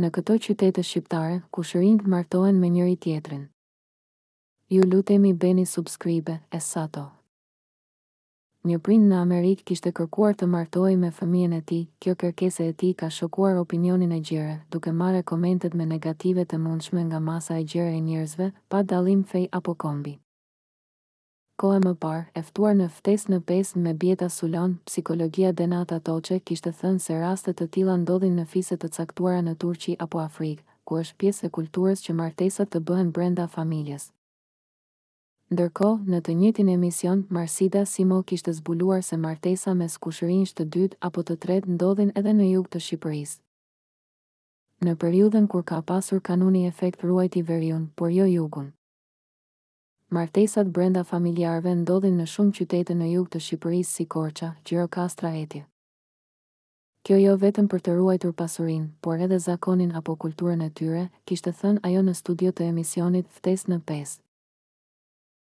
Në këto qytete shqiptare kushërinjtë martohen me njëri-tjetrin. Ju lutemi bëni subscribe e sato. Një prind në Amerikë kishte kërkuar të martohej me fëmijën e tij, kjo kërkesë e tij ka shokuar opinionin e gjerë, duke marrë komentet më negative të mundshme nga masa e gjerë e njerëzve, pa dallim feje apo kombi. Kohë më parë, e ftuar në Ftesë në pesë me Bieta Sulon, psikologia Denata Toçe kishte thënë se raste të tilla ndodhin në fise të caktuara në Turqi apo Afrikë, ku është pjesë e kulturës që martesat të bëhen brenda familjes. Ndërkohë, në të njëjtin emision, Marsida Simo kishte zbuluar se martesa mes kushërinjsh të dytë apo të tretë ndodhin edhe në jug të Shqipërisë. Në periudhën kur ka pasur kanuni efekt ruajti veriun, por jo jugun. Martesat brenda familjarëve ndodhin në shumë qytete në jug të Shqipërisë si Korça, Gjirokastra etj. Kjo jo vetëm për të ruajtur pasurinë, por edhe zakonin apo kulturën e tyre, kishte thënë ajo në studio të emisionit Ftesë në pesë.